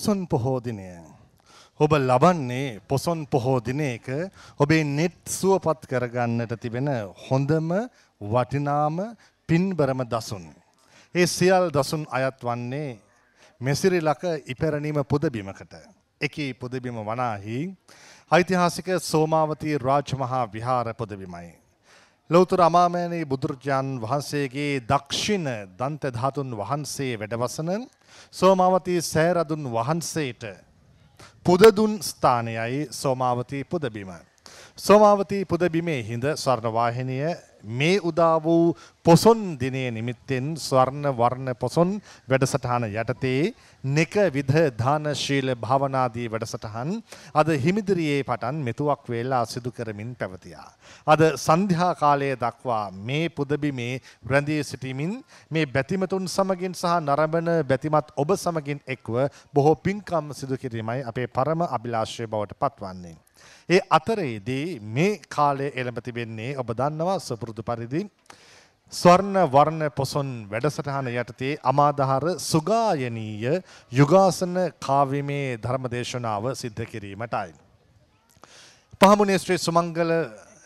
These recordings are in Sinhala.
ගෙවෙන්නේ පොසොන් පොහෝ දිනය. ඔබ ලබන්නේ පොසොන් පොහෝ දිනයක ඔබේ නෙට් සුවපත් කරගන්නට තිබෙන හොඳම වටිනාම පින්බරම දසුන්. ඒ සියල් දසුන් අයත් වන්නේ මෙසිරිලක ඉපැරණීම පුදබිමකට. එකී පුදබිම වනාහි ඓතිහාසික සෝමාවතී රාජමහා විහාර පුදබිමයි. ලෞතර අමාමෑණී බුදුරජාන් වහන්සේගේ දක්ෂිණ දන්ත ධාතුන් වහන්සේ වැඩවසන සෝමාවතී සෑරදුන් වහන්සේට පුදදුන් ස්ථානයයි සෝමාවතී පුදබිම. සෝමාවතී පුදබිමේ හිඳ ස්වර්ණවාහිනිය මේ උදා වූ පොසොන් දිනය නිමිත්තෙන් ස්වර්ණ වර්ණ පොසොන් වැඩසටහන යටතේ නෙක විධ දානශීල භාවනාදී වැඩසටහන් අද හිමිදිරියේ පටන් මෙතුවක් වේලා සිදු කරමින් පැවතියා. අද සන්ධ්‍යා කාලය දක්වා මේ පුදබිමේ රැඳී සිටිමින් මේ බැතිමතුන් සමගින් සහ නරඹන බැතිමත් ඔබ සමගින් එක්ව බොහෝ පින්කම් සිදු කිරීමයි අපේ පරම අභිලාෂය බවට පත්වන්නේ. ඒ අතරේදී මේ කාලය එළඹ තිබෙන්නේ ඔබ දන්නවා සුපුරුදු පරිදි ස්වර්ණ වර්ණ පොසොන් වැඩසටහන යටතේ අමාදහර සුගායනීය යුගාසන කාව්‍යමේ ධර්මදේශනාව සිද්ධ කිරීමටයි. පහමුණේ ශ්‍රී සුමංගල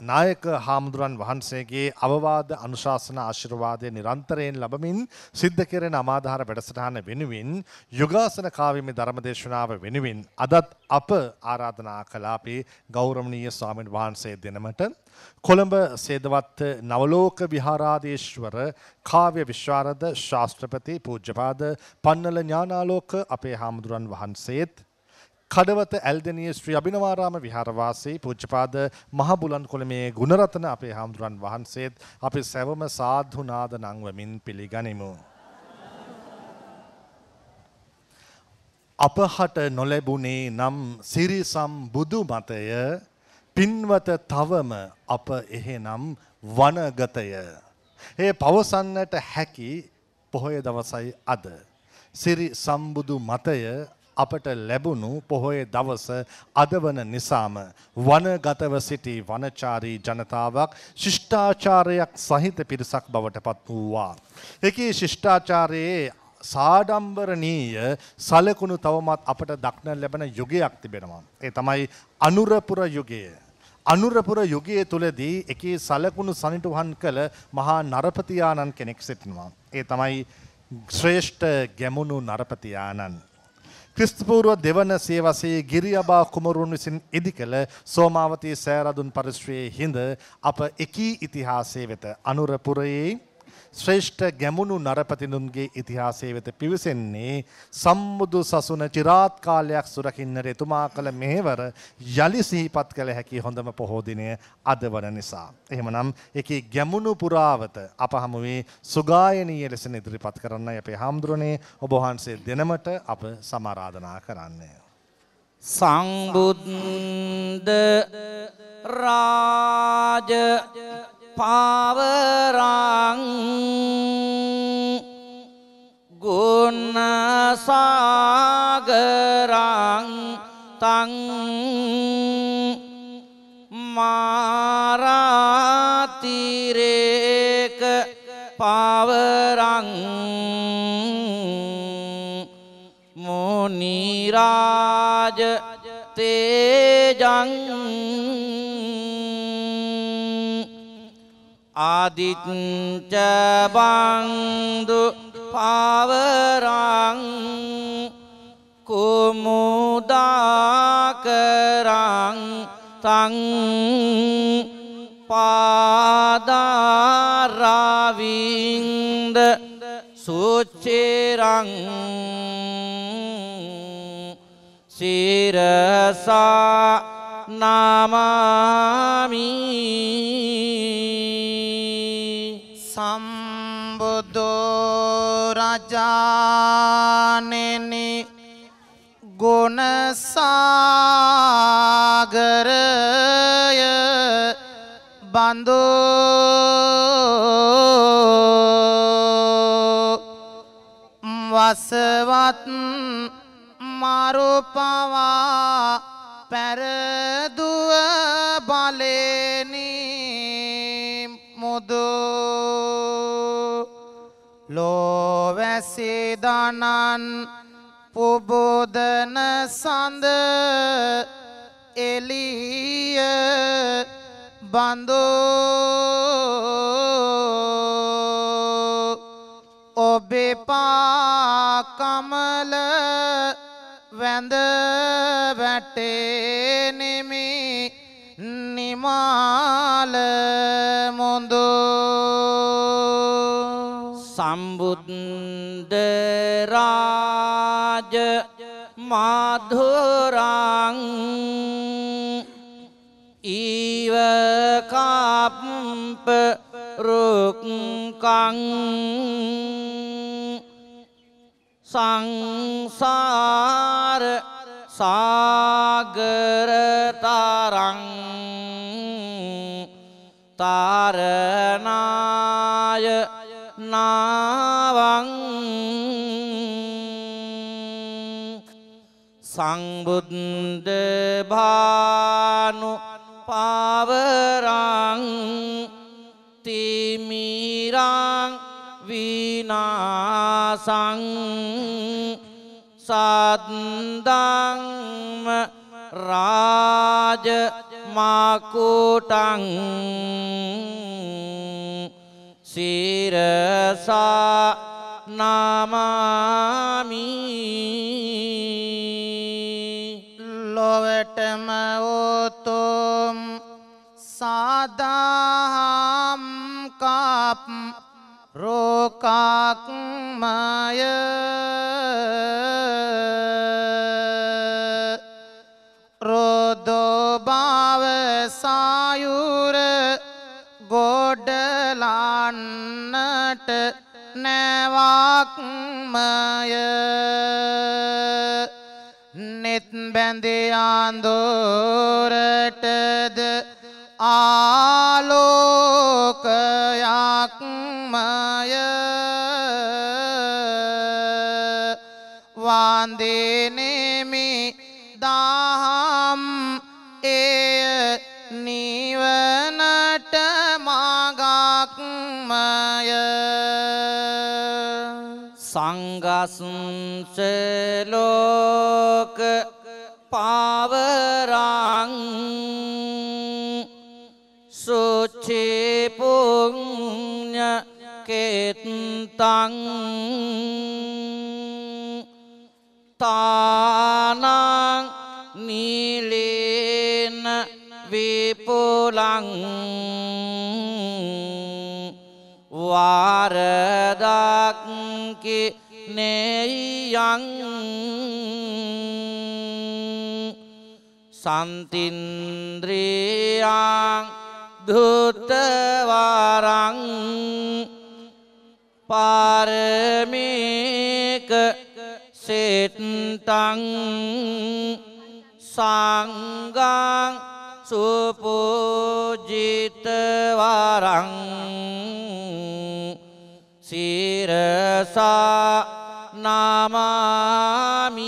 නායක හාමුදුරන් වහන්සේගේ අවවාද අනුශාසන ආශිර්වාදය නිරන්තරයෙන් ලබමින් සිද්ධ කෙරෙන අමාධාර වැඩසටහන වෙනුවෙන් යුගාසන කාවිමි ධර්මදේශනාව වෙනුවෙන් අදත් අප ආරාධනා කලාපේ ගෞරවනීය ස්වාමීන් වහන්සේ දෙනමට කොළඹ සේදවත් නවලෝක විහාරාදීශ්වර කාව්‍ය විශ්වාරද ශාස්ත්‍රපති පූජ්‍යපාද පන්නල ඥානාලෝක අපේ හාමුදුරන් වහන්සේත් කඩවත ඇල්දනිය ශ්‍රී අභිනවාරාම විහාරවාසී පූජ්‍යපාද මහබුලන් කොළමේ ගුණරතන අපේ හාමුදුරන් වහන්සේත් අපි සැවම සාධුනාද නංවමින් පිළිගනිමු. අපහට නොලැබුණේ නම් සිරිසම් බුදු මතය පින්වත තවම අප එහෙනම් වනගතය. ඒ පවසන්නට හැකි පොහොය දවසයි අද. සිරි සම්බුදු මතය අපට ලැබුණු පොහොය දවස අදවන නිසාම වනගතව සිටි වනචාරී ජනතාවක් ශිෂ්ඨාචාරයක් සහිත පිරිසක් බවට පත් වූවා. එකී ශිෂ්ඨාචාරයේ සාඩම්බරණීය සලකුණු තවමත් අපට දක්න ලැබෙන යුගයක් තිබෙනවා. ඒ තමයි අනුරපුර යුගය. අනුරපුර යුගයේ තුලදී එකී සලකුණු සනිටුහන් කළ මහා නරපතියානන් කෙනෙක් සිටිනවා. ඒ තමයි ශ්‍රේෂ්ඨ ගැමුණු නරපතියානන්. ක්‍රිස්තුපූර්ව දෙවන සියවසේ ගිරියබා කුමරුන් විසින් ඉදි කළ සෝමාවතී සෑරදුන් පරිශ්‍රයේ හිඳ අප එකී ඉතිහාසය වෙත අනුරපුරයේ ශ්‍රේෂ්ඨ ගැමුණු නරපතිනුන්ගේ ඉතිහාසය වෙත පිවිසෙන්නේ සම්බුදු සසුන චිරාත් කාලයක් සුරකින්නට එතුමා කළ මෙහෙවර යලි සිහිපත් කළ හැකි හොඳම පොහෝ දිනය අද වන නිසා. එහෙමනම් එකේ ගැමුණු පුරාවත අප හමුවේ සුගායනීය ලෙස ඉදිරිපත් කරන්නයි අපේ හාමුදුරනේ ඔබ වහන්සේ දෙනමට අප සමාරාධනා කරන්නේ. සංබුද්ධ රාජ පාවරං ගුණසාගරං තං මාරාතිරේක පාවරං මොනිරාජ තේජං ආදිච්ච බංදු පාවරං කුමුදාකරං තං පාදාරාවින්ද සුච්චෙරං සිරසා නමාමී රජානෙනි ගුණසාගරය බඳෝ වසවත් මරු පවා ලෝවැසිදනන් පුබෝධන සඳ එලිය බඳෝ ඔබේ පාකමල වැඳ වැටේනෙමි නිමාල මොඳෝ සම්බුද්ධරාජ මාධුරං ඊවකාප්ප රුක්කං සංසාර සාගරතරං සංබුද්ධ භානු පාවරං තිමිරං විනාසං සද්දංම රාජ මකුටං සිරසා රෝකාක්මය රොදෝභාව සායුර ගොඩලන්නට නැවාක්මය නෙත් බැඳයාන්දෝරටද ආලෝකයක්මය සංගස්සලෝක පාවරං සුච්චිපුං්ඥ කෙත්තං තානං නීලේන විපුලං නෙයං සන්තින්ද්‍රියං දුත්තවරං පාරමික සෙට්ටං සංගං සුපූජිතවරං සිරසා නමාමී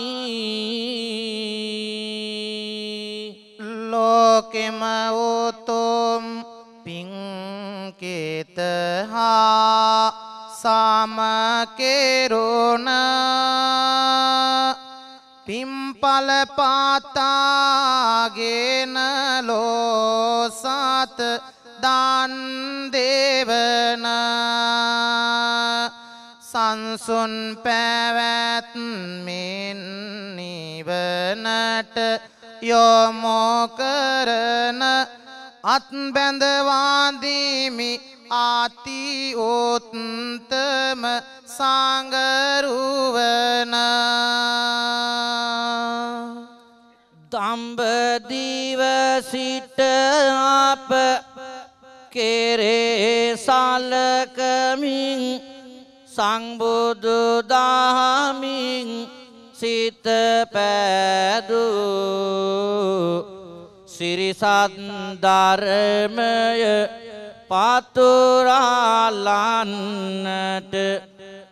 ලෝකෙම උතුම් පිංකෙත හා සමකෙරුණ පිම්පල පාතාගෙන ලෝසත දන්දේවන සංසුන් පැවැත්මින් නිවනට යොමෝකරන අත්බැඳවාදීමි ආති උත්තම සංගරුවන දම්බදිව සිට අප කෙරේ සලකමින් සංබුදු දහමින් සිත පැදූ සිරිසත් ධර්මය පතුරාලන්නට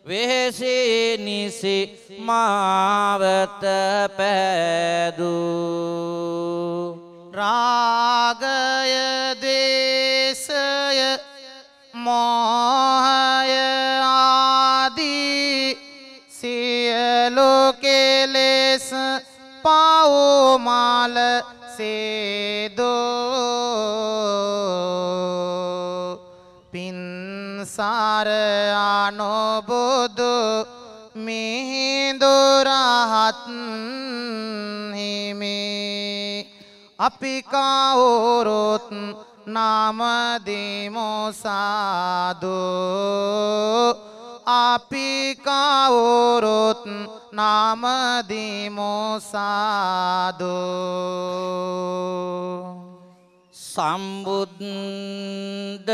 වෙහෙසි නිසි මාවත පැදූ. රාගය දේශය කෙලෙස් කෙලෙස් පවුමාල සේදෝ. පින්සාර අනොබුදු මිහිදුරහත් හිමි. අපි කවුරුත් නමදිමොසාදු අපි කවුරුත් නමදිමොසාදු සම්බුද්ධ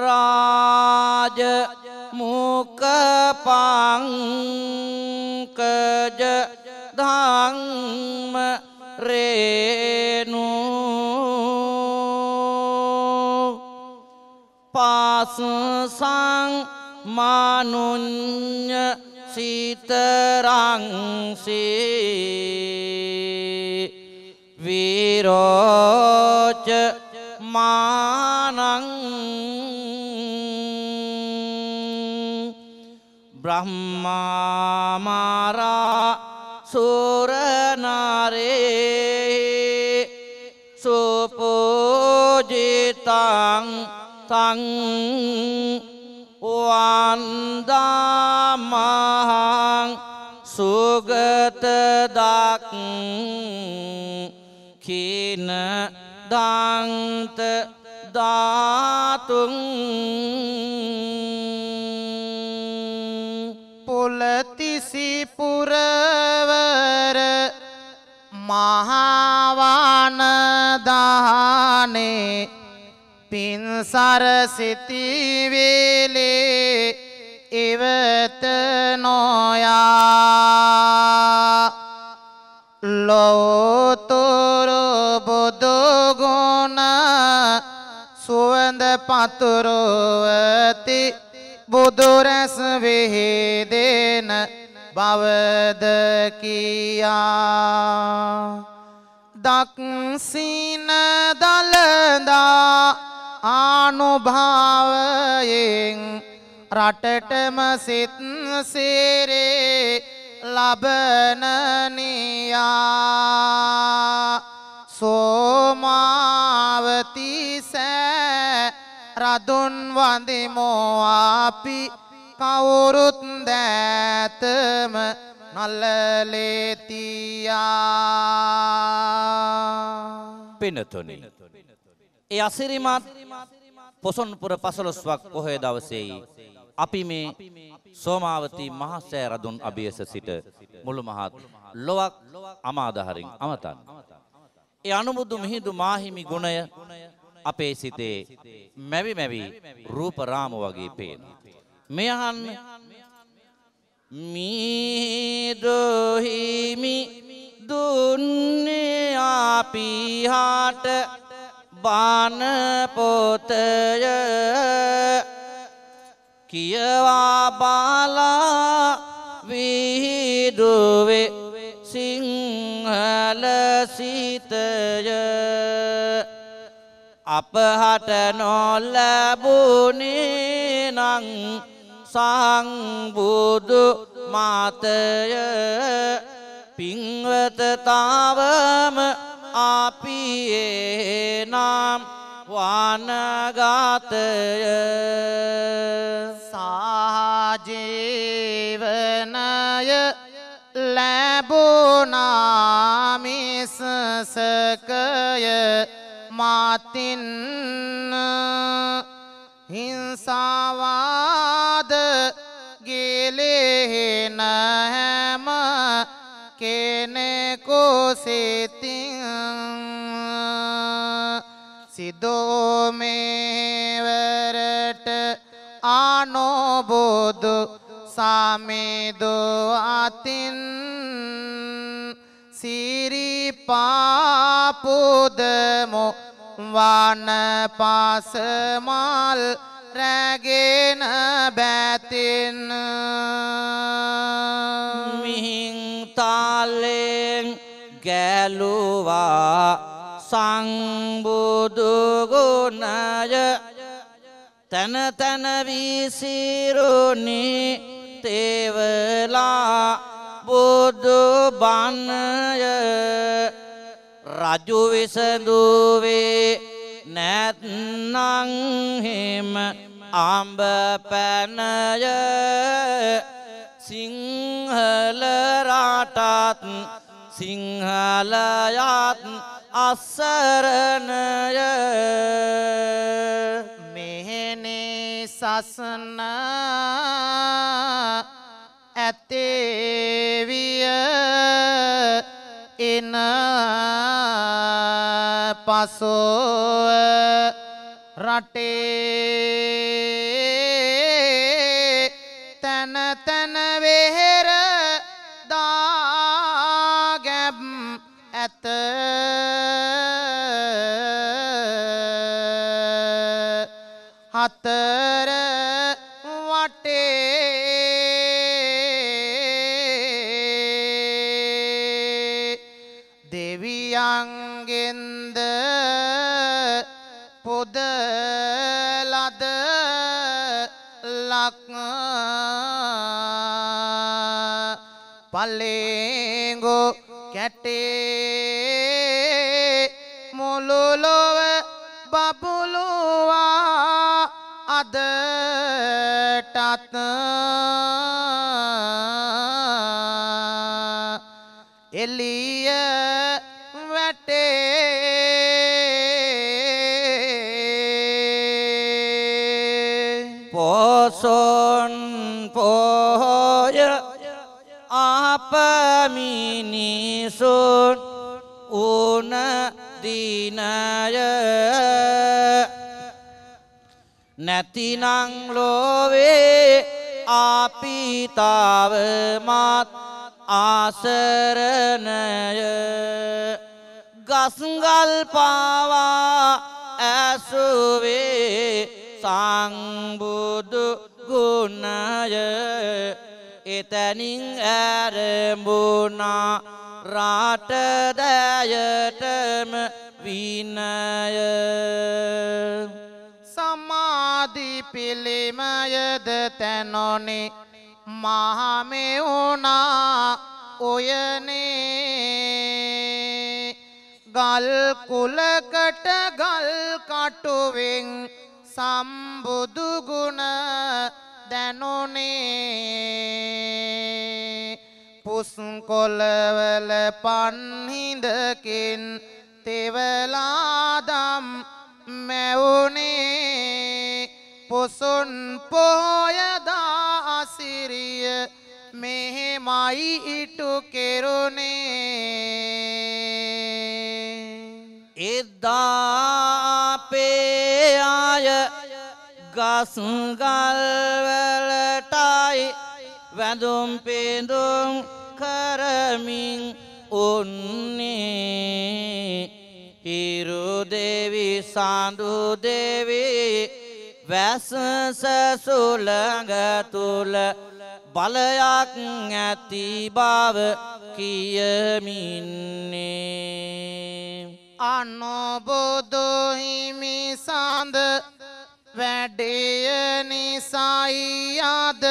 රාජ මුක පංකජ ධම්ම රේනු පාසසං මානුඤ්ඤ සිතරංසේ විරෝච මානං බ්‍රහ්මාමාරා සුරනාරේ සුපෝජිතං තං වන්දාමහං සුගතදක් කින දන්ත ධාතුන් පුලතිසිපුරවර මහාවානදානේ පින්සර සිතිවේලේ ඉවත නොයා. ලෝතුරු බුදුගුණ සුවඳ පතුරුවති බුදුරැස් විහිදෙන බවද කියා. දක්සින දළදා ආනුභාවයෙන් රටටම සිත් සේරේ ලබනනියා සෝමාවති සෑ රදුන් වඳිමෝ අපි කවුරුත් දෑතම නල්ලලෙතියා පිනතුනි. ඒ අසිරිමත් පොසොන්පුර පසළොස්වක් පොහොය දවසෙයි. අපි මේ සෝමාවතී මහසෑ රදුන් අභියස සිට මුළු මහත් ලොවක් අමාදහරින් අමතන්. ඒ අනුමුදු මිහිදු මාහිමි ගුණය අපේ සිතේ මැවි මැවි රූපරාම වගේ පේන. මෙයහන් මීදොහිමි දුන්නේ අපිහාට බානපොතය කියවා බාලා විහිදුවේ සිංහල සිතය. අපහට නොලැබුණේ නං සංබුදු මාතය. පින්වතතාවම අපියේ නම් වනගතය. සාජීවනය ලැබුනාමිසසකය මාතින්. හිංසාවාද ගිලෙහෙන හැම කෙනෙකු සිතින් සිදෝමේවරට ආනෝබෝධ සමිදු අතින් සිරිපාපුදමු වන පසමල් රැගෙන බැතින්. මිහින් තාලෙන් ගැලුවා සංබුදුගුණය තැන තැන විසිරුණි තේවලා බුදු බන්නය රජු විසඳුවේ නැත්නං හිම අම්බ පැනය සිංහල රටත් සිංහලයත් අස්සරණය මෙහෙනේ සසන ඇතේවිය එන පසෝව රටේ හතර වටේ. දෙවියන්ගෙන්ද පොද ලද ලක් පල්ලේගෝ කැටේ. මුළුලොව බබුලුවා අදටත් එලිය වැටේ පෝසොන් පෝය අපමිනිසුන් උන දිනය නැතිනං ලෝවේ අපිතාවමත් ආසරණය. ගස්ගල් පාවා ඇසුවේ සංබුදු ගුණය. එතැනින් ඇරඹුණා රාටදයටම විනය. සමාධි පිළිමයද තැනොනේ. මහමෙවුනා ඔයනේ ගල් කුලකට ගල් කටුවෙන් සම්බුදුගුණ දැනුනේ. පුස්කොලවල පන්හිඳකින් තෙවලාදම් මැවුනේ. පොසොන් පෝයදා අසිරිය මෙහෙමයි ඉටු කෙරුණේ. එදාපේ අය ගස්ගල්වලටයි වැඳුම් පෙඳුම් කරමින් උන්නේ. හිරු දෙවි සඳු දෙවී වැස සසුළඟ තුළ බලයක් ඇති බව කියමින්නේ. අනොබොදොහිමි සඳ වැඩිය නිසයි අද.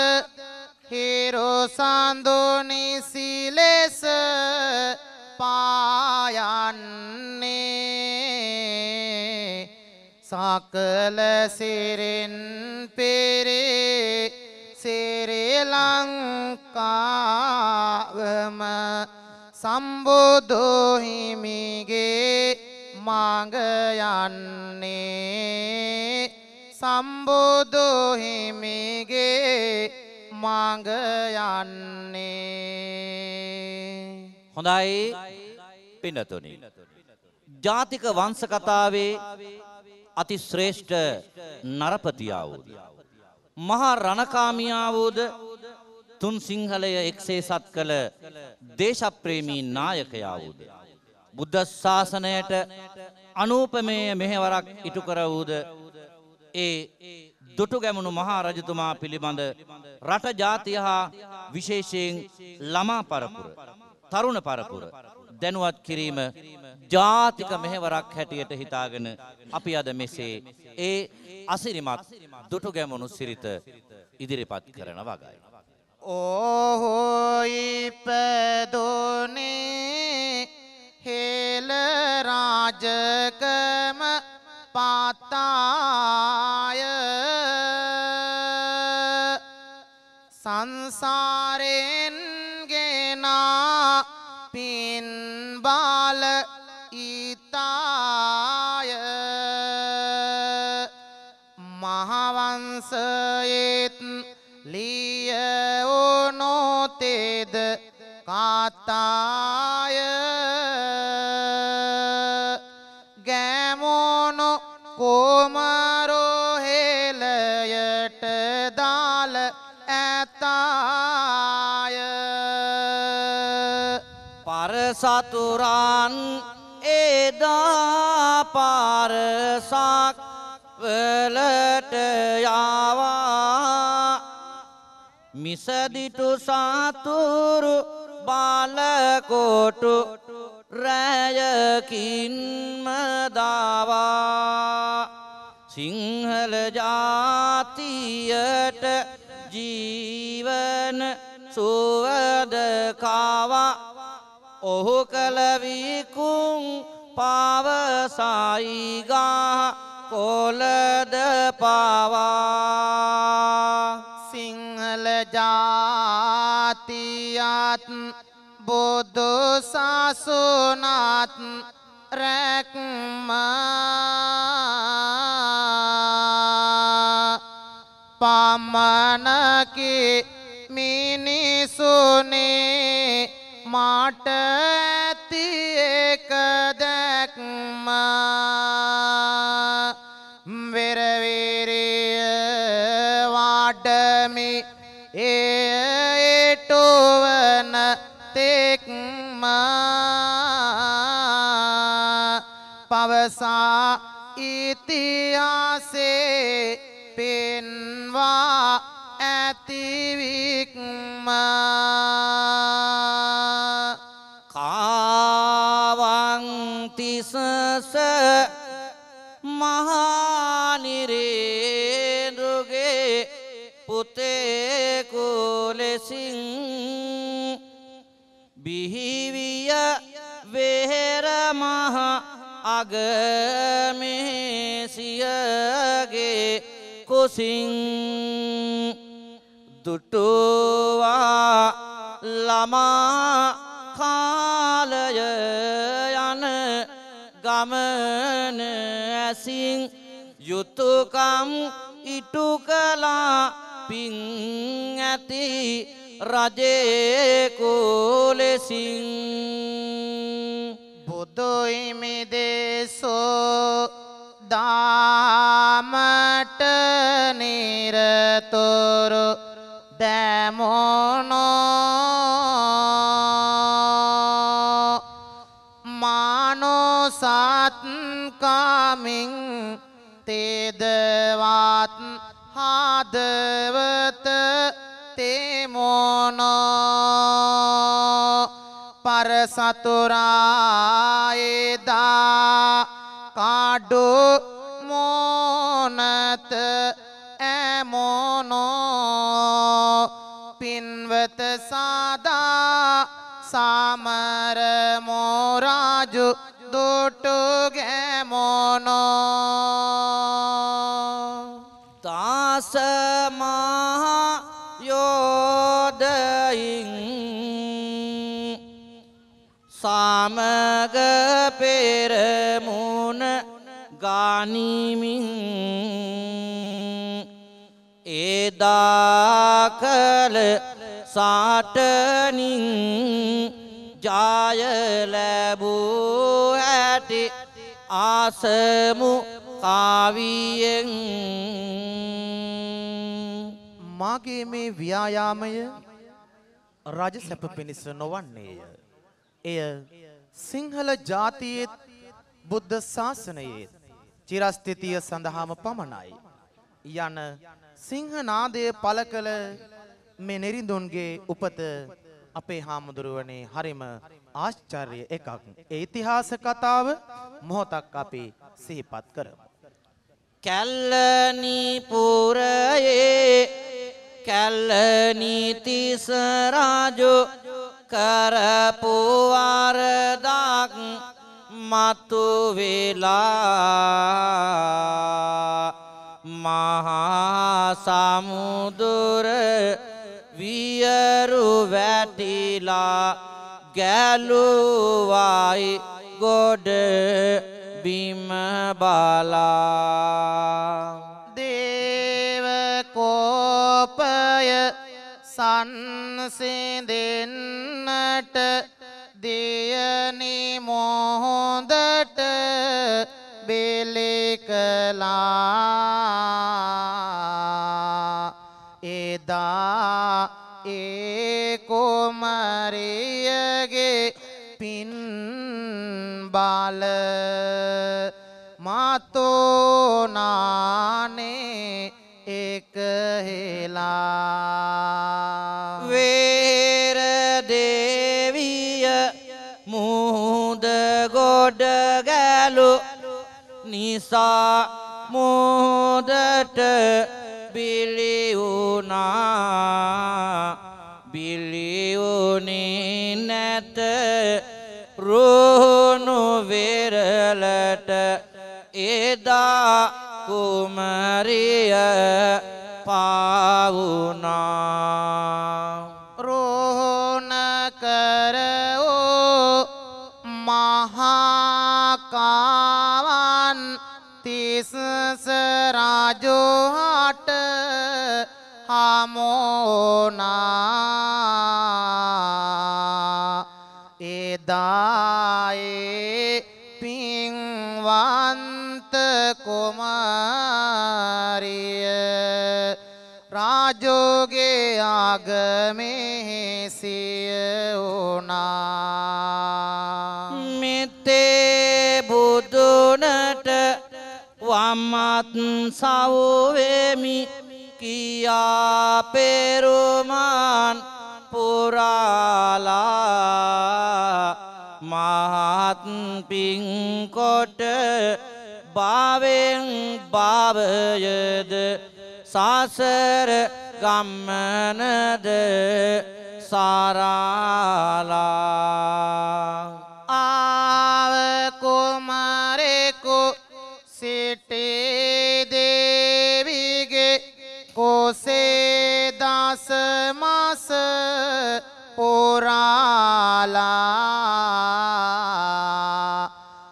හිරෝ සඳුනිසි ලෙස පායන්නේ. සකල සිරෙන් පෙරේ සිරේ ලංකාවම සම්බුදුහිමිගේ මඟ යන්නේ සම්බුදුහිමිගේ මඟ යන්නේ හොඳයි පිනතුනි. ජාතික වංශ කතාවේ අති ශ්‍රේෂ්ඨ නරපතියාවූද. මහා රණකාමියාවූද තුන් සිංහලය එක්සේ සත් කළ දේශප්‍රේමී නායකයාවූද. බුද්ධ ශාසනයට අනූපමය මෙහෙවරක් ඉටු කරවූද ඒ දුටු ගැමුණු මහා රජතුමා පිළිබඳ රට ජාතිය හා විශේෂයෙන් ළමා පරපුර තරුණ පරපුර දැනුවත් කිරීම ජාතික මෙහෙවරක් හැටියට හිතාගෙන අපි අද මෙසේ ඒ අසිරිමත් දුටු ගැමුණු සිරිත ඉදිරිපත් කරන වගයි. ඕහෝ ඉපදුනේ හෙළ රාජකම පාතාය සංසාරෙන් ගෙනා පින් මහවංසයේත් ලියවුනොතේද කාතාය ගැමුණු කුමරෝ හෙලයට දාල ඇතාය? පරසතුරන් එදා පාරසක් වලට යාවා. මිසදිටු සාතුරු බලකොටු රැයකින්ම දාවා. සිංහල ජාතියට ජීවන සුවදකාවා. ඔහු කළවිකුම් පවසයිගා කොලද පවා සිංහල ජාතියත් බුදු සසුනත් රැක්ම පමණකි මිනිසුනේ මට ඉතිහාසේ පෙන්වා ඇතිවික්ම කාවංතිසස මහානිරේන්දුගේ පුතේකු ලෙසින් බිහිවිය වෙහෙර මහ අගමෙසියගේ කුසින් දුටුවා ළමා කාලය යන ගමන ඇසින් යුතුකම් ඉටු කලා පින් ඇති රජෙකු ලෙසින් බුදුයිමිදේසෝ දාමට නිරතුරු දැමොනෝ මානොසත්කාමින් තේදවත් හදවත තෙමොනෝ පරසතුරායදා කාඩු මෝනත ඇමොනෝ පින්වත සාදා සාමර මෝරාජු දුටු ගැමොනෝ ගනිමින් එදා කළ සාටනින් ජය ලැබූ ඇති ආසමු කාවියෙන් මාගේ මේ ව්‍යායාමය රජ සැප පිණිස නොවන්නේය. එය සිංහල ජාතියේත් බුද්ධ ශාසනයේත් චිරස්ථිතිය සඳහාම පමණයි. යන සිංහනාදය පල කළ මේ නිරිඳුන්ගේ උපත අපේ හාමුදුරුවනේ හරිම ආශ්චර්ය එකක්. ඒ ඉතිහාස කතාව මොහොතක් අපි සිහිපත් කරමු. කැල්ලනිපුරයේ කැල්ලනීතිස රාජු කරපු වරදක් මතු වෙලා මහා සමුදුර වියරු වැටිලා ගැලුවයි ගොඩ බිම බලා දේවකෝපය සංසිඳෙන්නට දියනි මොහොඳට බෙලි කළා එදා ඒ කුමරියගේ පින් බල මතෝනානේ එක හෙලා. නිසා මුහුදට බිලි වුණා බිලි වුණේ නැත. රුහුණු වෙරලට එදා කුමරිය පාවුනා තිසස රජෝහට හමෝනා. එදායේ පින්වන්ත කුමාරිය රාජෝගේ ආගමේ සිය සවවෙමි කියා පෙරුමාන් පුරාලා. මහත් පින්කොට භාවෙන් භාවයද සසර ගම්මනද සාරාලා. පුරාලා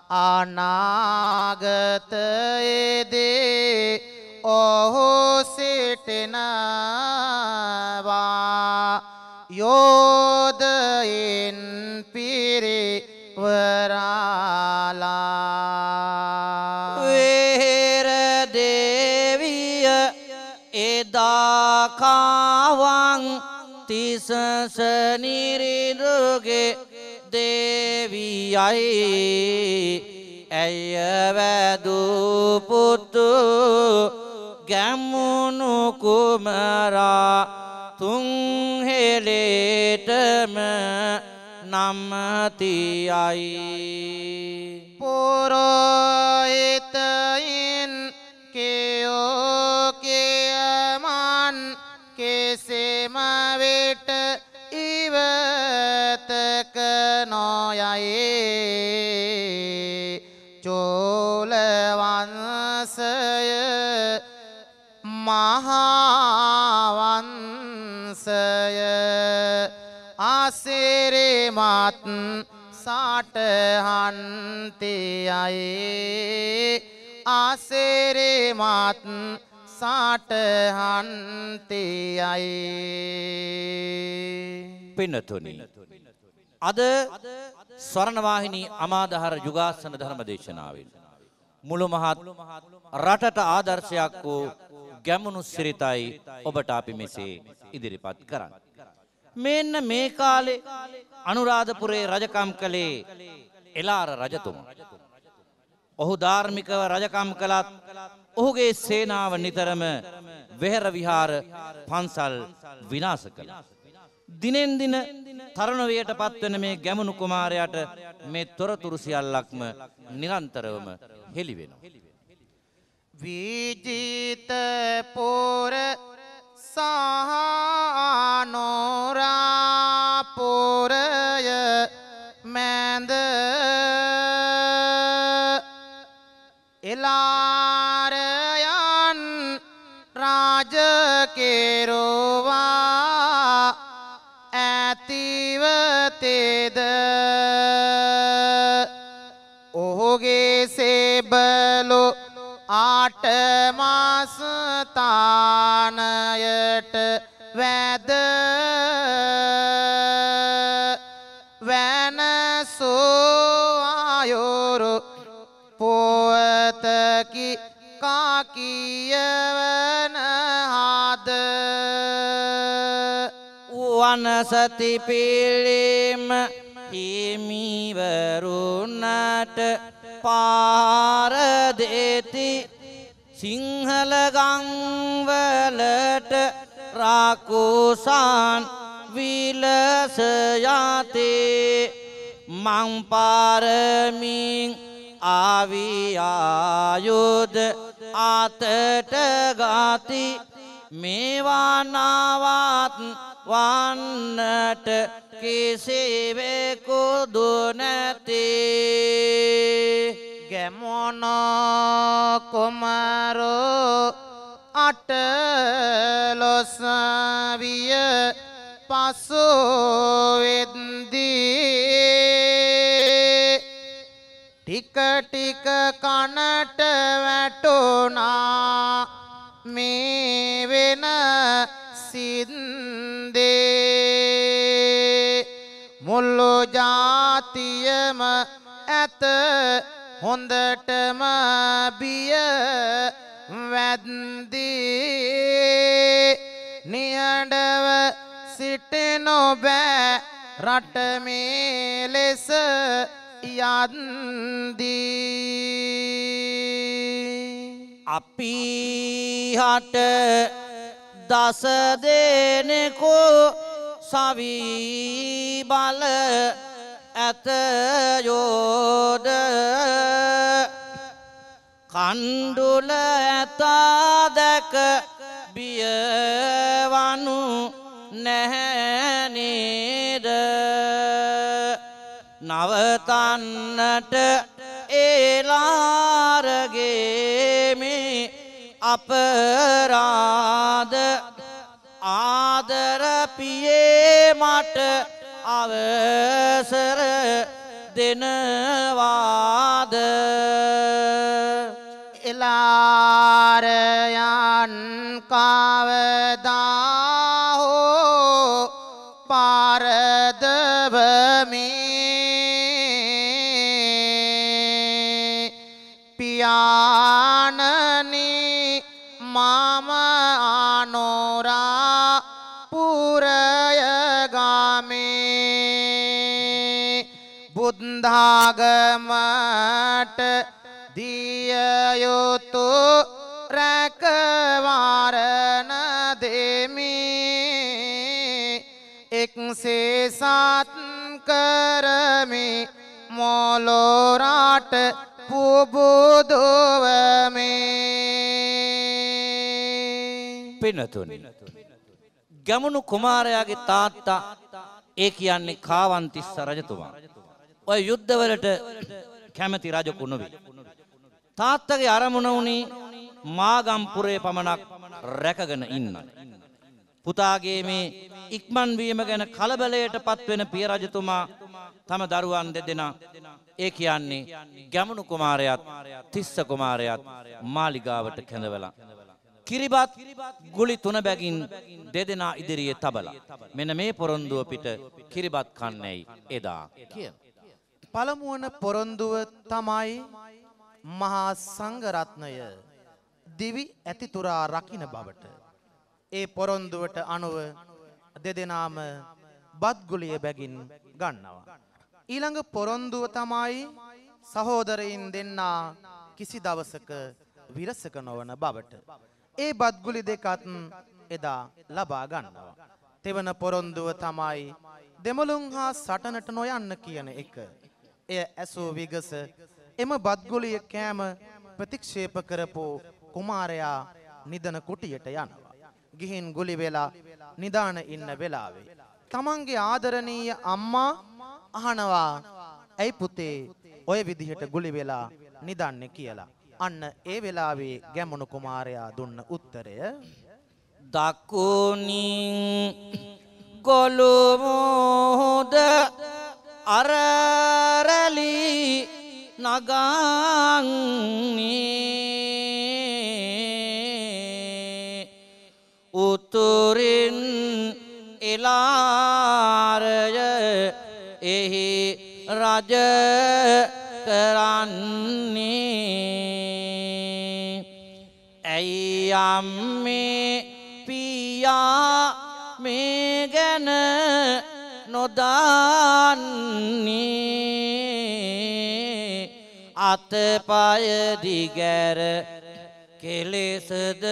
අනාගතයේදී ඔහු සිටිනවා. යෝධයෙන් පිරිවරාලා. වේර දේවිය එදාකාවන් තිසස නිරිදුගේ දේවියයි. ඇය වැදුපුතු ගැම්මුණු කුමරා තුන්හෙලේටම නම්මතියයි. පුරෝහිතයින් නොයයි චෝලවන්සය මහාවන්සය ආසිරිමත් සාටහන්තියයි ආසිරිමත් සාටහන්තියයි පින්නතුනි අද ස්වර්ණවාහිනී අමාදහර යුගාසන ධර්ම දේශනාවෙන් මුළු මහත් රටට ආදර්ශයක් වූ ගැමුණු සිරිතයි ඔබට අපි මෙසේ ඉදිරිපත් කරන්න. මෙන්න මේ කාලේ අනුරාධපුරේ රජකම් කළේ එලාර රජතුමා. ඔහු ධාර්මිකව රජකම් කළත් ඔහුගේ සේනාව නිතරම වෙහෙර විහාර පන්සල් විනාශ කළා. දිනෙන් දින තරුණවයට පත්වන මේ ගැමුණු කුමාරයාට මේ තොරතුරු සියල්ලක්ම නිරන්තරවම හෙළි වෙනවා. විජිත පෝර සහනෝරාපුරය මැද ඇතිවතේද ඔහුගේ සේබලු ආටමස්ථානයට වැද වැනසෝආයුරු පොවතකි කාකියවන වනසති පිළිම හිමිවරුන්නට පාරදෙති සිංහලගංවලට රාකුසාන් විලසයාතේ මංපාරමින් ආවියායුද අතට ගාති මේවානාවත් වන්නට කිසිවෙකුදු නැති ගැමොන කොමරෝ අටලොසවිය පසුවෙද්දී ටික ටික කනට වැටුණා මේ වෙන සින්දේ ජාතියම ඇත හොඳටම බිය වැද්දී. නියඩව සිටිනො බෑ රට මේ ලෙස යන්දී අපි හට දස දෙනෙකු සවී බල ඇතයෝද කණ්ඩුල ඇතා දැක බියවනු නැහැනේද නවතන්නට ඒලාරගේ මේ අපරාධ ආදරපියේ මට අවසර දෙනවාද? එලාරයන් කවදා හෝ පාරදවමේ? පියාණනි මම බුද්ධාගමට දියයුතු රැකවාරණ දෙමි එක්සේ සත් කරමි මොලෝරාට පුබුදුවමේ පිනතුනි. ගැමුණු කුමාරයාගේ තාත්තා ඒ කියන්නේ කාවන්තිස්ස රජතුමා. ඔය යුද්ධවලට කැමති රජකු නොවේ. තාත්තගේ අරමුණ වුණේ මාගම්පුරේ පමණක් රැකගෙන ඉන්න. පුතාගේ මේ ඉක්මන් වීම ගැන කලබලයට පත්වෙන පිය රජතුමා තම දරුවන් දෙදෙනා ඒ කියන්නේ ගැමුණු කුමාරයාත් තිස්ස කුමාරයාත් මාලිගාවට කැඳවලා. කිරිබත් ගුලි තුන බැගින් දෙදෙනා ඉදිරියේ තබලා. මෙන්න මේ පොරොන්දුව පිට කිරිබත් කන්නේයි එදා කිය. පළමුවන පොරොන්දුව තමයි මහා සංඝරත්නය දිවි ඇතිතුරා රකින බවට. ඒ පොරොන්දුවට අනුව දෙදෙනාම බත්ගුලිය බැගින් ගන්නවා. ඊළඟ පොරොන්දුව තමයි සහෝදරයින් දෙන්නා කිසි දවසක විරසක නොවන බවට. ඒ බත්ගුලි දෙකත් එදා ලබා ගන්නවා. තෙවන පොරොන්දුව තමයි දෙමළුන් හා සටනට නොයන්න කියන එක. එය ඇසූ විගස එම බත්ගුලිය කෑම ප්‍රතික්ෂේප කරපු කුමාරයා නිදන කුටියට යනවා. ගිහින් ගුලි වෙලා නිදාන ඉන්න වෙලාවේ. තමන්ගේ ආදරණීය අම්මා අහනවා ඇයි පුතේ ඔය විදිහට ගුලි වෙලා නිදන්නේ කියලා. අන්න ඒ වෙලාවේ ගැමුණු කුමාරයා දුන්න උත්තරය දකුණින් ගොළුමුහුද අරරලි නගන්නේ උතුරින් එලාරය එහි රජ කරන්නේ. ඇයි අම්මේ පියා මේ ගැන නොදන්නේ. අතපය දිගැර කෙලෙසද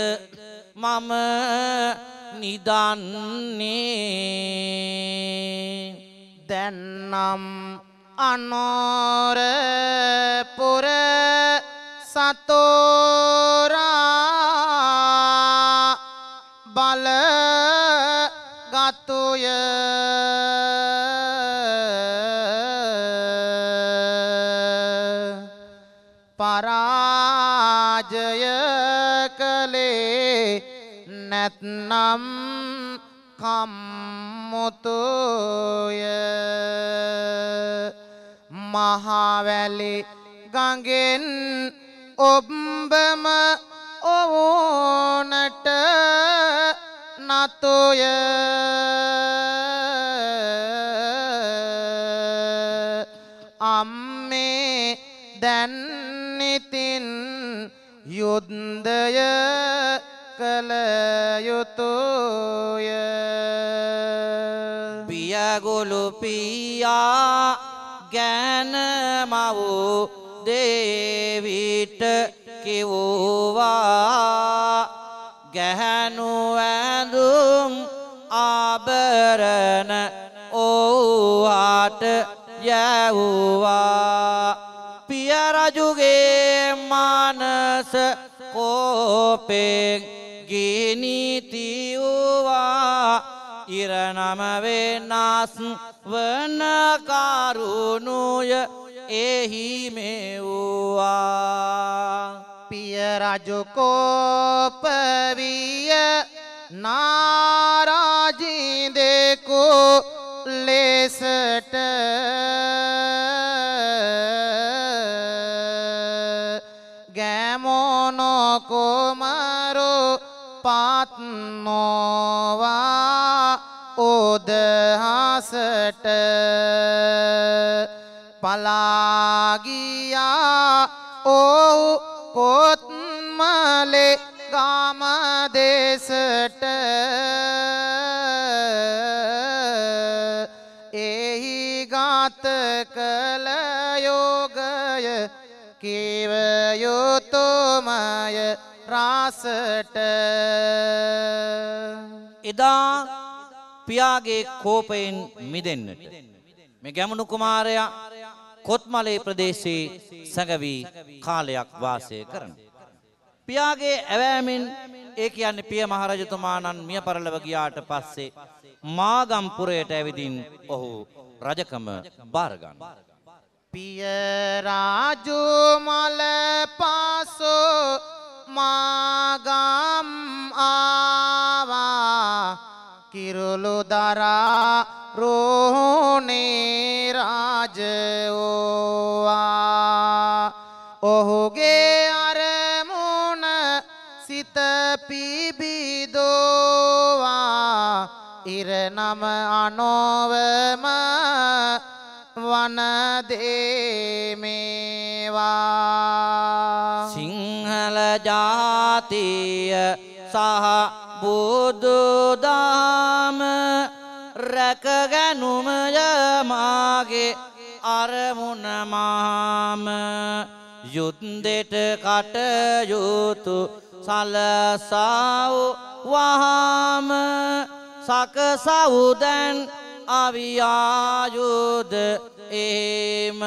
මම නිදන්නේ. දැන්නම් අනෝරපුර සතෝරා බල ගතුය නැත්නම් කම්මුතුය. මහවැලි ගඟෙන් ඔබ්බම ඔවුනට නතුය. අම්මේ දැන්නිතින් යුද්ධය කළ යුතුය. පියගොලු පියා ගැන මවූ දේවිට කිව්වා. ගැහැනු ඇඳුම් ආභරණ ඔව්වාට යැව්වා. පියරජුගේ මානස කෝපෙන් ගිනිතිව්වා ඉරනම වෙනස් වන කරුණුය එහි මෙව්වා. පිය රජු කෝපවිය නාරාජීදෙකු ලෙසට පත්නෝවා උදහසට පලාගියා ඔහු කොත්මලේ ගම දෙසට එහි ගත කළ යෝගය කිව යුතුමය රාසට එදා පියාගේ කෝපයෙන් මිදෙන්නට මේ ගැමුණු කුමාරයා කොත්මලේ ප්‍රදේශයේ සැඟවී කාලයක් වාසය කරන. පියාගේ ඇවෑමෙන් ඒ කියන්නේ පිය මහරජතුමාණන් මිය පරලව ගියාට පස්සේ මාගම්පුරයට ඇවිදින් ඔහු රජකම බාරගන්න. පිය රාජු මල පාසෝ මාගම් ආවා. කිරුළු දරා රෝහණේ රාජෝවා ඔහුගේ අරමුණ සිත පිබිදෝවා. ඉරනම අනෝවම වනදේමේවා. සිංහල ජාතිය සහ බුදුදාම රැකගැනුමය මාගේ අරමුණමාම යුද්දෙට කටයුතු සලසව් වහාම. සකසවුදැන් අවියායුද ඒම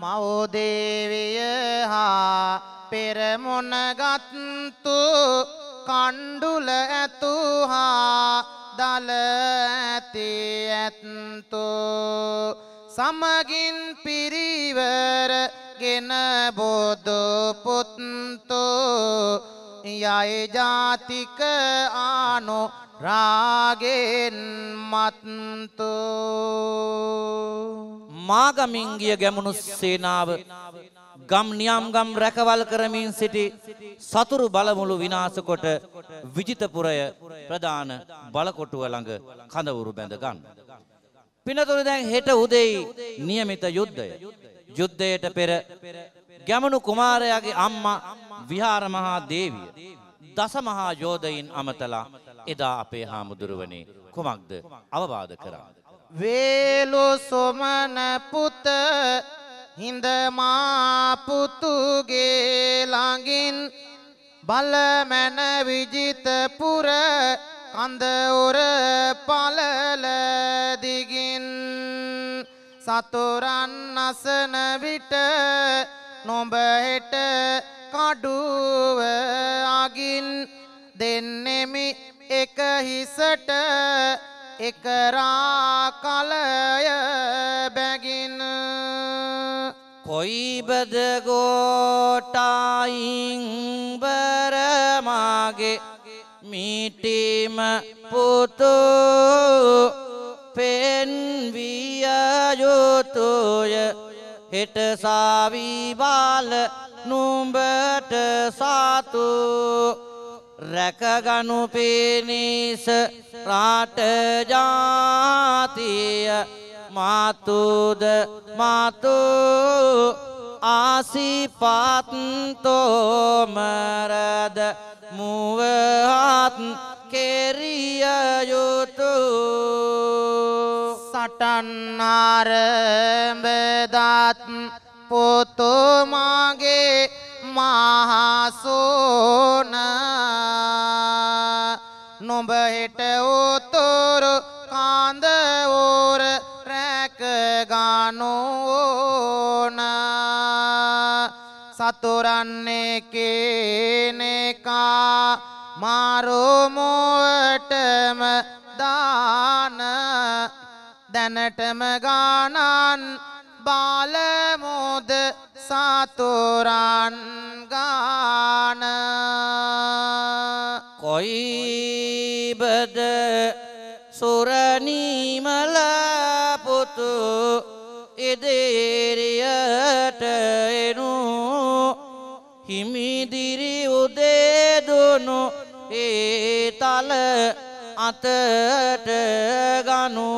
මවෝදේවිය හා පෙරමුණගත්තු කණ්ඩුල ඇතුහා දල ඇති ඇත්තෝ. සමගින් පිරිවර ගෙන බොදු පුත්තෝ. යයි ජාතික ආනෝ රාගෙන් මත්තෝ. මාගමින් ගිය ගැමුණු සේනාව ගම් නියම් ගම් රැකවල් කරමින් සිටි සතුරු බලමුළු විනාශ කොට විජිතපුරය ප්‍රධාන බලකොටුව ළඟ කඳවුරු බැඳ ගන්න. පිනතුරු දැන් හෙට උදෙයි નિયમિત යුද්ධය. යුද්ධයට පෙර ගැමුණු කුමාරයාගේ අම්මා විහාර මහා දේවිය දස මහා යෝධයින් අමතලා එදා අපේ හාමුදුරුවනේ කුමක්ද අවවාද කරා. වේලු සොමන පුත හිඳමා පුතුගේ ළඟින් බලමැන විජිතපුර කඳවුර පලල දිගින් සතුරන් අසන විට නොඹහෙට කඩුව අගින් දෙන්නෙමි එක හිසට එකරා කලය බැගින්. කොයිබද ගෝටායින් බරමාගේ මීටිම පුතු පෙන්විය යුතුය හෙට සාවිබාල නුඹට සාතු. රැකගනු පිණිස රාට ජාතිය. මාතුද මාතු ආසිපත්තෝමරද මුවහත් කෙරිය යුතු සටන්නාරඹදත් පොතුමාගේ මහසෝන. නොඹහෙට උතුරු සතුරන්නේ කේනෙකා? මාරුමුවටම දාන දැනටම ගානන් බාලමුද සතුරන් ගාන. කොයිබද හිමිදිරි උදේදුනු ඒ තල අතට ගනු.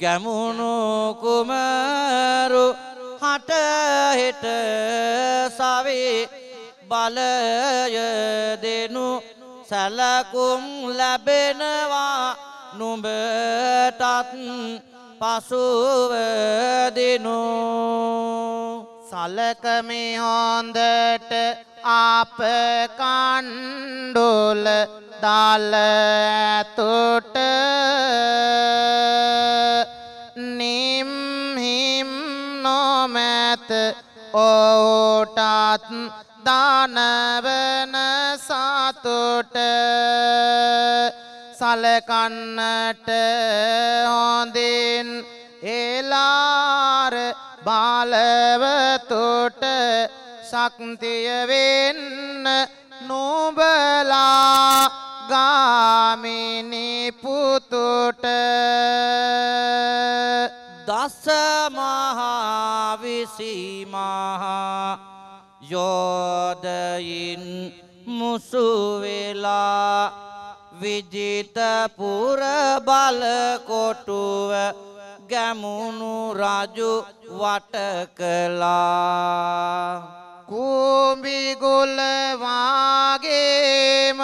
ගැමුණු කුමරු හටහෙට සවේ බලය දෙනු. සැලකුම් ලැබෙනවා නුඹටත් පසුව දෙනු. සලකමි හොන්දට අප කණ්ඩුල දල ඇතුට නිම්හිම් නොමැත ඕටත් දානවන සතුට සලකන්නට හොඳින් එලාර බලවතුට ශක්තිය වෙන්න නුබලා ගාමිනි පුතුට. දස මහා විසිමහා යෝධයින් මුසුවෙලා විජිතපුර බලකොටුව ගැමුණු රජු වට කළා කුම්බිගුල වාගේම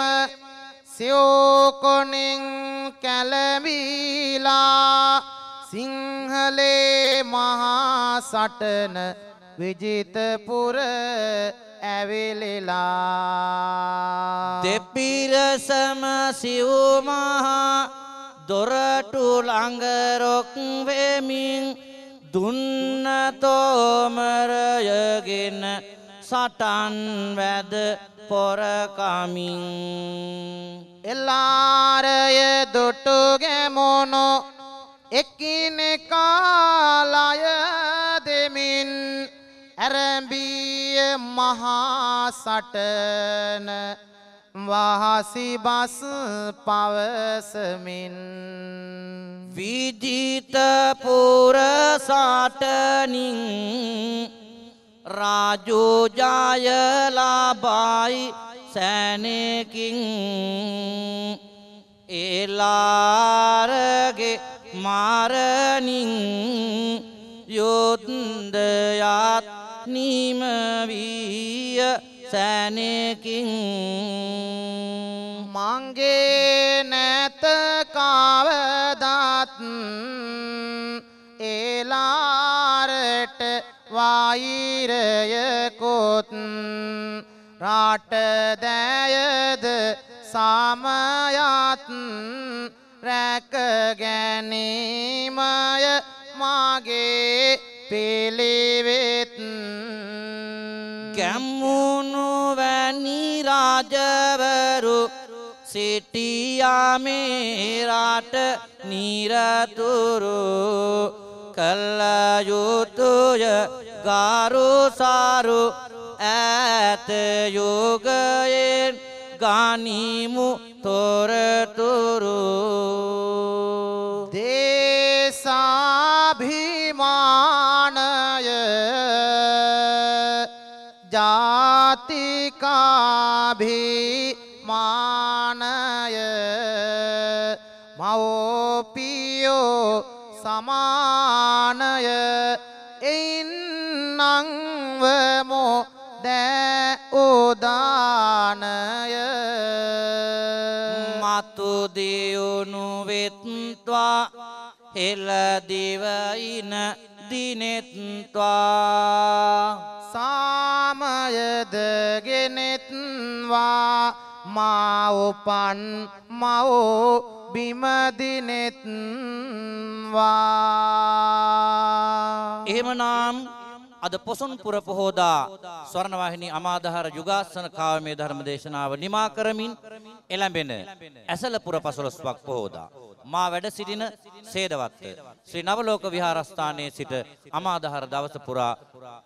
සියෝකොනින් කැලමිලා සිංහලේ මහා සටන විජිතපුර ඇවිලිලා. දෙපිරසම සිව්මහා දොරටු ළඟරොක් වෙමින් දුන්නතෝමරයගෙන සටන් වැද පොරකමින්. එල්ලාරය දුටුගෙමුණු එකිනෙකාලය දෙමින් ඇරැඹිය මහා සටන වහසි බස් පවසමින්. විජිත පුර සටනින් රාජෝජායලාබයි සැනකින්. එලාරගේ මාරණින් යොත්දයාත් නිමවීය සැනකින් මංගේ නැත කවදත් ඒලාරට වෛරයකොත් රාට දැයද සමයත් රැක ගැනීමය මගේ පිළිවෙත් වැනි රාජවරු සිටියාමේ රට නිරතුරු කල්ලයුතුය ගාරුසාරු ඇත යෝගයෙන් ගනිමු තොරතුරු දේශාභිමානය ජාතිකාභිමානය මවෝපියෝ සමානය එයින් නංවමෝ දෑ උදානය මතු දියුණු වෙත්වා හෙලදිවයින දිනෙත්වා සාමයද ගෙනෙත්වා මවුපන් මවෝ බිමදිනෙත්වා. එහෙමනම් අද පොසොන්පුර පොහෝදා ස්වර්ණවාහිනී අමාදහර යුගාසන කාවමේ ධර්ම දේශනාව නිමා කරමින් එළඹෙන ඇසලපුර පසළොස්වක් පොහෝදා. මා වැඩ සිටින සේදවත්ත. ශ්‍රී නවලෝක විහාරස්ථානයේ සිට අමාදහර දවස පුරා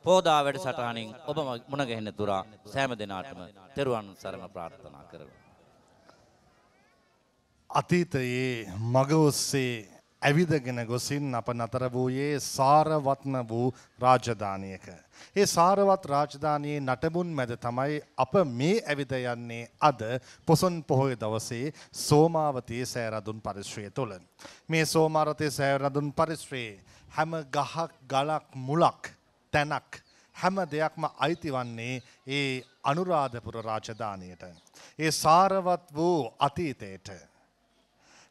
පෝදා වැඩ සටහනින් ඔබ මුණගැහෙන තුරා සෑම දෙනාටම තෙරුවන් සරණ ප්‍රාර්ථනා කරව. අතීතයේ මග ඔස්සේ ඇවිදගෙන ගොසින් අප නතර වූයේ සාරවත්න වූ රාජධානයක. ඒ සාරවත් රාජධානයේ නටබුන් මැද තමයි අප මේ ඇවිද යන්නේ අද පොසොන් පොහොය දවසේ සෝමාවතයේ සෑරදුන් පරිශ්‍රය තුළ. මේ සෝමාරතය සෑරදුන් පරිශ්‍රයේ හැම ගහක් ගලක් මුලක් තැනක් හැම දෙයක්ම අයිති වන්නේ ඒ අනුරාධපුර රාජධානයට. ඒ සාරවත් වූ අතීතයට.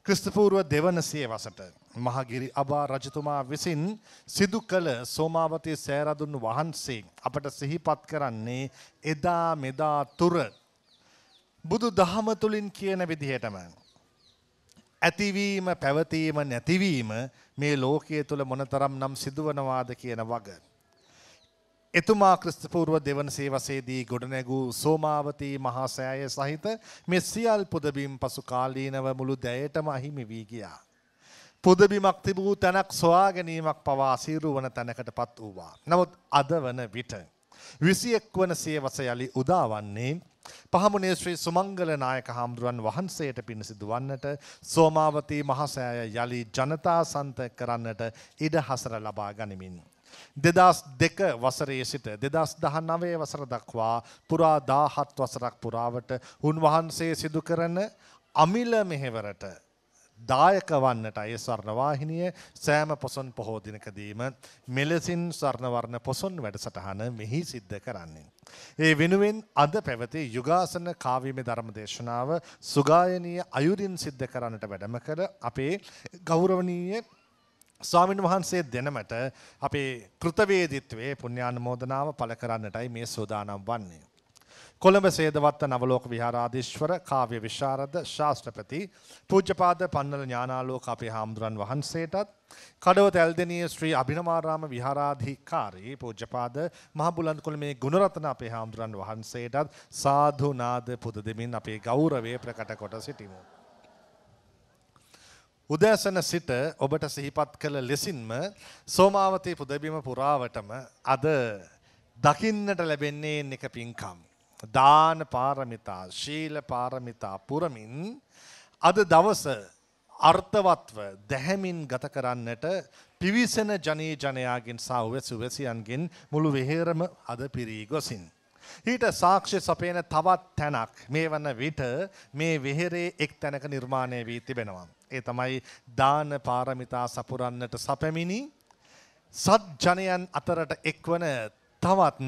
ක්‍රිස්තපූර්ව දෙවන සියවසට මහගිරි අබා රජතුමා විසින් සිදු කළ සෝමාවතය සෑරදුන් වහන්සේ අපට සිහිපත් කරන්නේ එදා මෙදා තුර බුදු දහම තුළින් කියන විදිහටම. ඇතිවීම පැවතීම නැතිවීම මේ ලෝකයේ තුළ මොනතරම් නම් සිදුවනවාද කියන වග. එතුමා ක්‍රිස්තපූර්ව දෙවන සේවසේදී ගොඩනැගූ සෝමාවතී මහා සෑය සහිත මෙ සියල් පුදබිම් පසු කාලීනව මුළු දැයටම අහිමි වී ගියා. පුදබිමක් තිබූ තැනක් සොයා ගැනීමක් පවා සීරු වන තැනකට පත් වූවා. නමුත් අද වන විට. විසියෙක් වන සියවස යළි උදාවන්නේ පහමුණේ ශ්‍රී සුමංගල නායක හාමුදුරුවන් වහන්සේට පිණිසිදු වන්නට සෝමාවතී මහසෑය යළි ජනතා සන්ත කරන්නට ඉඩ හසර ලබා ගනිමින්. දෙදස් දෙක වසරේ සිට දෙදස් දහ නවය වසර දක්වා පුරා දාහත් වසරක් පුරාවට උන්වහන්සේ සිදු කරන අමිල මෙහෙවරට දායක වන්නට අය ස්වර්ණවාහිනිය සෑම පොසොන් පොහෝ දිනකදීම මෙලෙසින් ස්වර්ණවර්ණ පොසොන් වැඩසටහන මෙහි සිද්ධ කරන්නේ. ඒ වෙනුවෙන් අද පැවති යුගාසන කාවීම ධර්ම දේශනාව සුගායනීය අයුරින් සිද්ධ කරන්නට වැඩම කර අපේ ගෞරවනීය ස්වාමින් වහන්සේ දෙනමට අපේ කෘතවේදිත්වයේ පුණ්‍යානුමෝදනාව පළ කරන්නටයි මේ සෝදානම් වන්නේ. කොළඹ සේදවත්ත නවලෝක විහාරාධීශ්වර කාව්‍ය විශාරද ශාස්ත්‍රපති පූජ්‍යපාද පන්නල ඥානාලෝක අපේ හාමුදුරන් වහන්සේටත් කඩව තැල්දනී ශ්‍රී අභිනමාරාම විහාරාධිකාරී පූජ්‍යපාද මහබුලන් කොළ මේ ගුණරත්න අපේ හාමුදුරන් වහන්සේටත් සාධනාද පුද දෙමින් අපේ ගෞරවය ප්‍රකට කොට සිටිමු. උදෑසන සිට ඔබට සිහිපත් කළ ලෙසින්ම සෝමාවතී පුදබිම පුරාවටම අද දකින්නට ලැබෙන්නේ එක පින්කම්. දාන පාරමිතා ශීල පාරමිතා පුරමින් අද දවස අර්ථවත්ව දැහැමින් ගත කරන්නට පිවිසෙන ජනී ජනයාගෙන් සෞවැසු වැසියන්ගෙන් මුළු වෙහෙරම අද පිරී ගොසින්. ඊට සාක්ෂි සපයන තවත් තැනක් මේ වන්න විට මේ වෙහෙරේ එක් තැනක නිර්මාණය වී තිබෙනවා. ඒ තමයි දාන පාරමිතා සපුරන්නට සපැමිණි සත්ජනයන් අතරට එක්වන තවත්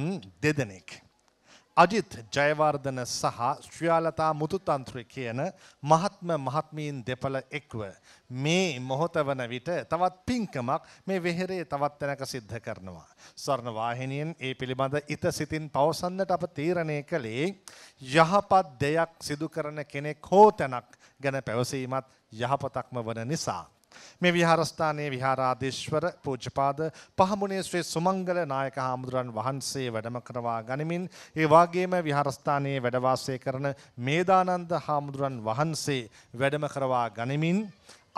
දෙදෙනෙක්. අජිත් ජයවර්ධන සහ ශ්‍රියාලතා මුතුතන්ත්‍රය කියන මහත්ම මහත්මීන් දෙපළ එක්ව මේ මොහොත වන විට තවත් පින්කමක් මේ වෙහෙරේ තවත් තැනක සිද්ධ කරනවා. ස්වර්ණවාහිනියෙන් ඒ පිළිබඳ ඉත සිතින් පවසන්නට අප තීරණය කළේ යහපත් දෙයක් සිදු කරන කෙනෙක් හෝ තැනක් ගැන පැවසීමත් යහපතක්ම වන නිසා. මේ විහාරස්ථානයේ විහාරාධීශ්වර පූජ්‍යපාද පහමුණේ ශ්‍රී සුමංගල නායක හාමුදුරන් වහන්සේ වැඩම කරවා ගනිමින් ඒ වාගේම විහාරස්ථානයේ වැඩ වාසය කරන මේදානන්ද හාමුදුරන් වහන්සේ වැඩම කරවා ගනිමින්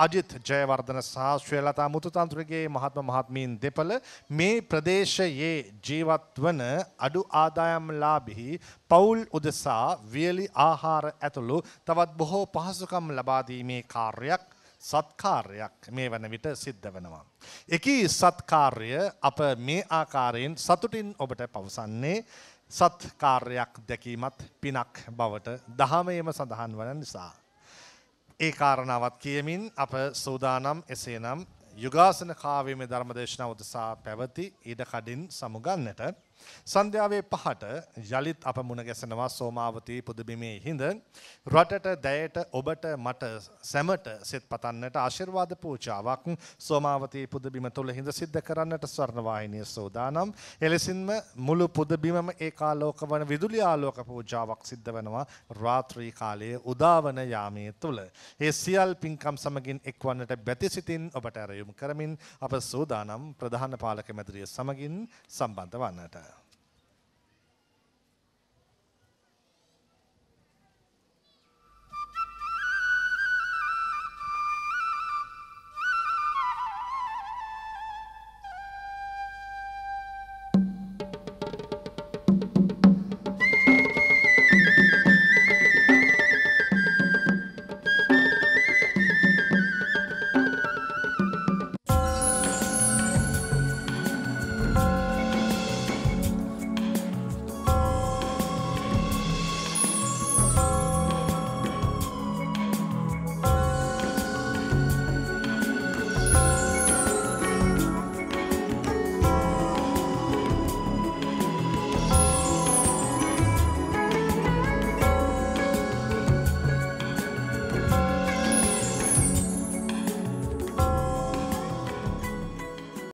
අජිත් ජයවර්ධන සහ ශ්‍රී ලතා මුතුතන්ත්‍රගේ මහත්ම මහත්මීන් දෙපළ මේ ප්‍රදේශයේ ජීවත් වන අඩු ආදායම්ලාභිහි පවුල් උදෙසා වියලි ආහාර ඇතුළු තවත් බොහෝ පහසුකම් ලබා දීමේ කාර්යයක් සත්කාර්යයක් මේ වන විට සිද්ධ වෙනවා. එකී සත්කාර්ය අප මේ ආකාරයෙන් සතුටින් ඔබට පවසන්නේ සත්කාර්යක් දැකීමත් පිනක් බවට දහමයම සඳහන් වන නිසා. ඒ කාරණාවත් කියමින් අප සූදානම් එසේනම් යුගාසන කාවීම ධර්මදේශනාව උදෙසා පැවති ඉඩ කඩින් සමුගන්නට සන්ධ්‍යාවේ පහට යළිත් අප මුණ ගැසෙනවා සෝමාවතී පුදබිමේ හිඳ. රටට දැයට ඔබට මට සැමට සෙත් පතන්නට ආශිර්වාද පූජාවක් සෝමාවතී පුදබිම තුළ හිඳ සිද්ධ කරන්නට ස්වර්ණවාහිනිය සෝදානම්. එලෙසින්ම මුළු පුදබිමම ඒකාලෝක වන විදුලි ආලෝක පූජාවක් සිද්ධ වෙනවා රාත්‍රී කාලයේ උදාවන යාමයේ තුළ. ඒ සියල් පින්කම් සමගින් එක්වන්නට බැතිසිතින් ඔබට ඇරයුම් කරමින් අප සූදානම් ප්‍රධාන පාලක මැදිරිය සමගින් සම්බන්ධ වන්නට.